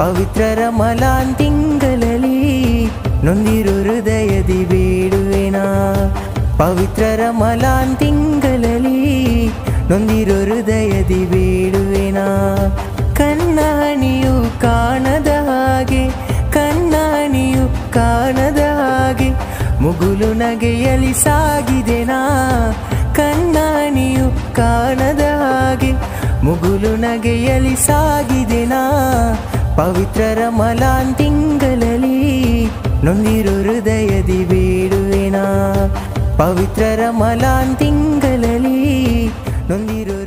ಪವಿತ್ರ Malan ತಿಂಗಳಲ್ಲಿ ನೊಂದಿರು ಹೃದಯದಿ ಬೇಡುವೆನಾ. ಪವಿತ್ರರ Malan ತಿಂಗಳಲ್ಲಿ ನೊಂದಿರು ಹೃದಯದಿ ಬೇಡುವೆನಾ. ಕಣ್ಣಾಣಿಯು ಕಾಣದ ಹಾಗೆ, ಕಣ್ಣಾಣಿಯು ಕಾಣದ ಹಾಗೆ, ಮುಗುಲು ನಗೆಯಲಿ ಸಾಗಿದೆನಾ. ಕಣ್ಣಾಣಿಯು ಕಾಣದ ಹಾಗೆ, ಮುಗುಲು ನಗೆಯಲಿ ಸಾಗಿದೆನಾ. ಪವಿತ್ರ ರಮಲಾನ್ ತಿಂಗಳಲ್ಲಿ ನೊಂದಿರು ಹೃದಯದಿ ಬೇಡುವೆನಾ ಪವಿತ್ರ ರಮಲಾನ್ ತಿಂಗಳಲ್ಲಿ ನೊಂದಿರು